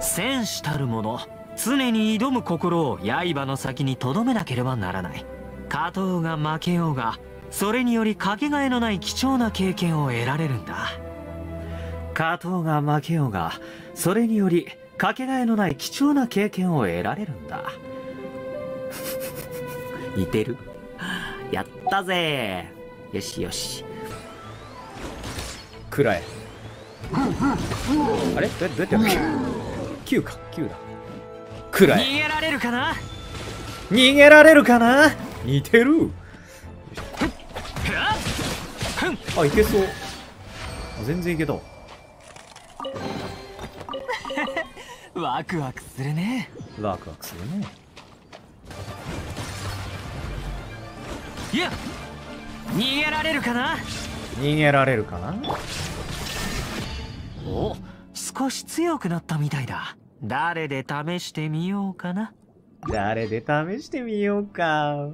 戦士たる者常に挑む心を刃の先に留めなければならない。勝とうが負けようがそれによりかけがえのない貴重な経験を得られるんだ。勝とうが負けようがそれによりかけがえのない貴重な経験を得られるんだ。似てる。やったぜ。よしよし。くらえあれ？どうやってやったっけ？9か。9だ。くらえ逃げられるかな？逃げられるかな？似てる。あいけそう。あ全然いけた。ワクワクするね。ワクワクするね。いや逃げられるかな？逃げられるかな？お少し強くなったみたいだ。誰で試してみようかな。誰で試してみようか。